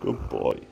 Good boy.